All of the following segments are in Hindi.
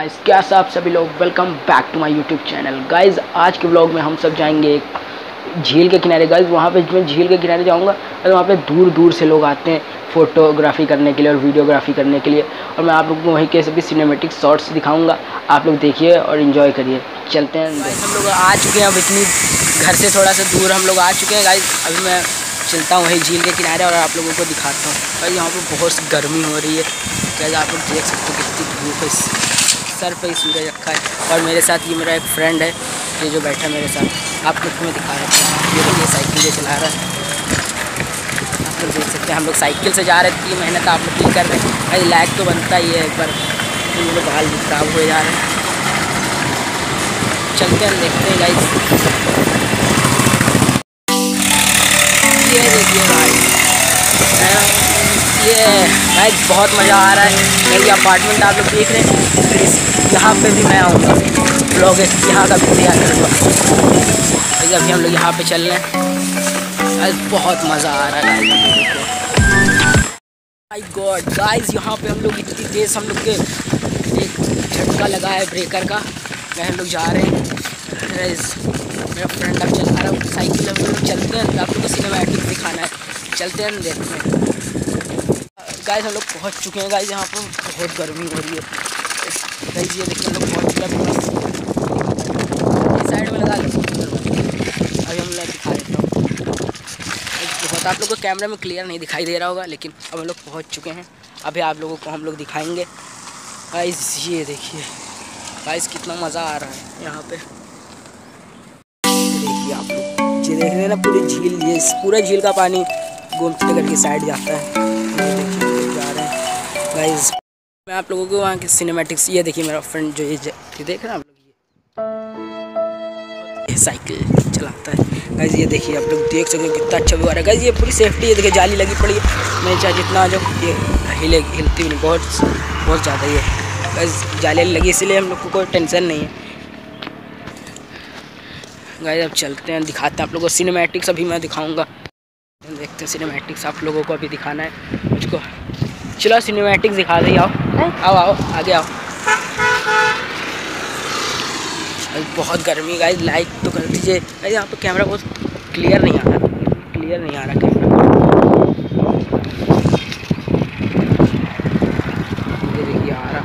गाइस कैसा आप सभी लोग? Welcome back to my YouTube channel guys आज के ब्लॉग में हम सब जाएँगे एक झील के किनारे। गाइस वहाँ पे मैं झील के किनारे जाऊँगा और वहाँ पे दूर दूर से लोग आते हैं फ़ोटोग्राफी करने के लिए और वीडियोग्राफी करने के लिए। और मैं आप लोग को वहीं के सभी सिनेमेटिक शॉट्स दिखाऊँगा। आप लोग देखिए और इन्जॉय करिए। चलते हैं हम लोग आ चुके हैं अब इतनी घर से थोड़ा सा दूर हम लोग आ चुके हैं। गाइज़ अभी मैं चलता हूँ वहीं झील के किनारे और आप लोगों को दिखाता हूँ। भाई यहाँ पर बहुत गर्मी हो रही है। कैसे आप लोग देख सकते हो कितनी धूप है सर पे सूरज रखा है और मेरे साथ ये मेरा एक फ्रेंड है, ये जो बैठा है मेरे साथ। आप लोग मैं दिखा रहा हूँ। ये देखिए, साइकिल ये चला रहा है। आप लोग देख सकते हैं, हम लोग साइकिल से जा रहे थे मेहनत आप लोग नहीं कर रहे हैं। भाई लैग तो बनता ही है एक बार। मेरे बाल भी खराब हो जा रहे हैं। चलते हैं, देखते हैं गाइस ये देखिए भाई। ये भाई बहुत मज़ा आ रहा है। मेरी अपार्टमेंट आप लोग देख रहे हैं। यहाँ पे भी मैं आऊँगा। ब्लॉग यहाँ का भी तैयार करूँगा। लेकिन अभी हम लोग यहाँ पे चल रहे हैं। आज बहुत मज़ा आ रहा है माय गॉड गाइस यहाँ पे हम लोग इतनी तेज़ हम लोग के एक झटका लगा है ब्रेकर का। मैं हम लोग जा रहे हैं। मेरा फ्रेंड अब चला रहा है। साइकिल हम लोग चलते हैं। आप लोग सिनेमैटिक दिखाना है। चलते हैं, देखते हैं। गाइस हम लोग पहुँच चुके हैं गाइस यहाँ पर। बहुत गर्मी हो रही है। ये देखिए, हम लोग पहुँच चुके हैं साइड में लगा अभी हम लोग दिखा देता हूँ। बहुत आप लोग को कैमरे में क्लियर नहीं दिखाई दे रहा होगा, लेकिन अब हम लोग पहुँच चुके हैं। अभी आप लोगों को हम लोग दिखाएँगे। गाइस ये देखिए। गाइस कितना मज़ा आ रहा है यहाँ पे। देखिए आप लोग। ये देख रहे हैं ना पूरी झील, ये पूरा झील का पानी घूमते करके साइड जाता हैं। गाइस मैं आप लोगों को वहाँ के सिनेमेटिक्स ये देखिए मेरा फ्रेंड जो ये ये देख रहे हैं आप लोग? ये साइकिल चलाता है। गाइज़ ये देखिए आप लोग देख सकते हो कितना अच्छा व्यवहार है। गाइज़ ये पूरी सेफ्टी है देखिए जाली लगी पड़ी है। मैं चाहे जितना जो ये हिले हिलती नहीं, बहुत बहुत ज़्यादा ये। गाइज़ जाली लगी, इसलिए हम लोग को कोई टेंशन नहीं है। गाइज़ अब चलते हैं, दिखाते हैं आप लोगों को सिनेमेटिक्स अभी मैं दिखाऊँगा। देखते हैं सिनेमेटिक्स आप लोगों को अभी दिखाना है। मुझको चलो सिनेमैटिक दिखा दे आओ। आओ आओ आगे आओ। बहुत गर्मी का लाइट तो कर दीजिए। अरे यहाँ पे कैमरा बहुत क्लियर नहीं आ रहा। क्लियर नहीं आ रहा कैमरा देखिए आ रहा।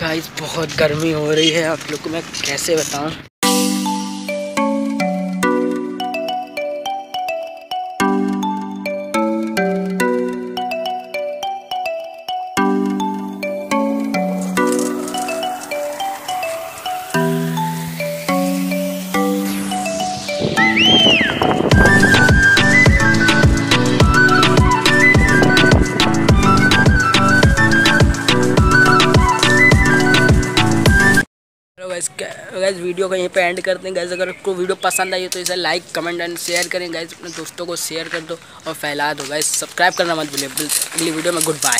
गाइस बहुत गर्मी हो रही है। आप लोग को मैं कैसे बताऊँ? गैस वीडियो को यहीं पे एंड करते हैं। गैस अगर आपको वीडियो पसंद आई हो तो इसे लाइक कमेंट एंड शेयर करें। गैस अपने दोस्तों को शेयर कर दो और फैला दो। गैस सब्सक्राइब करना मत भूलिए। अगली वीडियो में गुड बाय